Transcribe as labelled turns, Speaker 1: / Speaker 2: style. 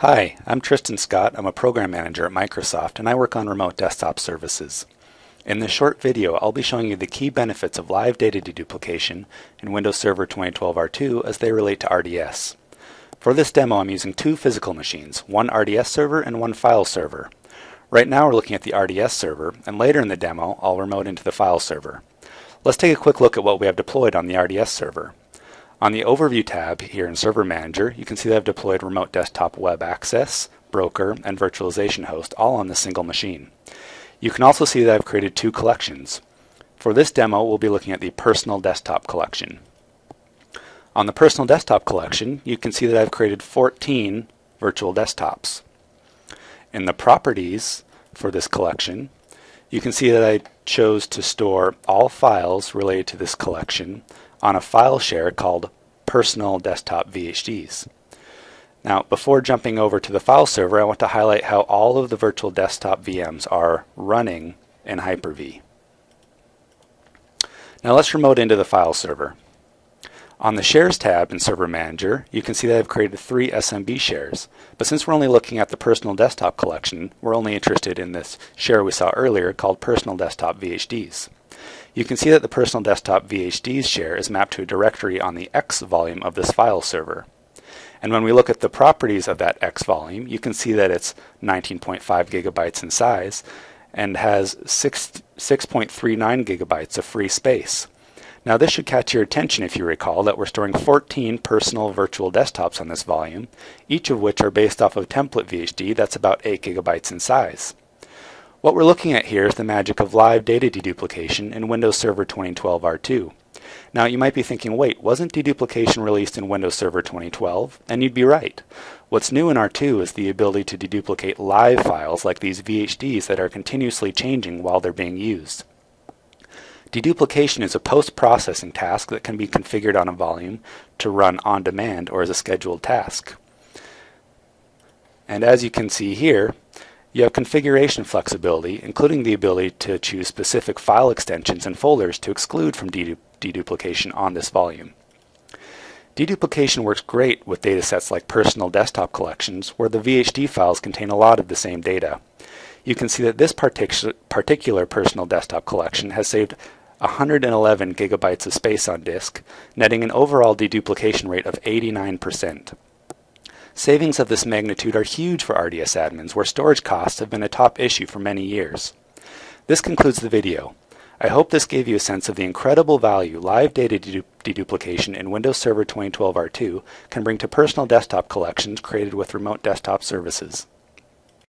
Speaker 1: Hi, I'm Tristan Scott. I'm a program manager at Microsoft and I work on remote desktop services. In this short video, I'll be showing you the key benefits of live data deduplication in Windows Server 2012 R2 as they relate to RDS. For this demo, I'm using two physical machines, one RDS server and one file server. Right now we're looking at the RDS server, and later in the demo, I'll remote into the file server. Let's take a quick look at what we have deployed on the RDS server. On the Overview tab here in Server Manager, you can see that I've deployed Remote Desktop Web Access, Broker, and Virtualization Host all on the single machine. You can also see that I've created two collections. For this demo, we'll be looking at the Personal Desktop Collection. On the Personal Desktop Collection, you can see that I've created 14 virtual desktops. In the Properties for this collection, you can see that I chose to store all files related to this collection on a file share called Personal Desktop VHDs. Now, before jumping over to the file server, I want to highlight how all of the virtual desktop VMs are running in Hyper-V. Now let's remote into the file server. On the Shares tab in Server Manager, you can see that I've created three SMB shares. But since we're only looking at the Personal Desktop collection, we're only interested in this share we saw earlier called Personal Desktop VHDs. You can see that the Personal Desktop VHDs share is mapped to a directory on the X volume of this file server. And when we look at the properties of that X volume, you can see that it's 19.5 gigabytes in size and has 6, 6.39 gigabytes of free space. Now this should catch your attention if you recall that we're storing 14 personal virtual desktops on this volume, each of which are based off of template VHD that's about 8 gigabytes in size. What we're looking at here is the magic of live data deduplication in Windows Server 2012 R2. Now you might be thinking, wait, wasn't deduplication released in Windows Server 2012? And you'd be right. What's new in R2 is the ability to deduplicate live files like these VHDs that are continuously changing while they're being used. Deduplication is a post-processing task that can be configured on a volume to run on demand or as a scheduled task. And as you can see here, you have configuration flexibility, including the ability to choose specific file extensions and folders to exclude from deduplication on this volume. Deduplication works great with datasets like personal desktop collections, where the VHD files contain a lot of the same data. You can see that this partic particular personal desktop collection has saved 111 gigabytes of space on disk, netting an overall deduplication rate of 89%. Savings of this magnitude are huge for RDS admins, where storage costs have been a top issue for many years. This concludes the video. I hope this gave you a sense of the incredible value live data deduplication in Windows Server 2012 R2 can bring to personal desktop collections created with remote desktop services.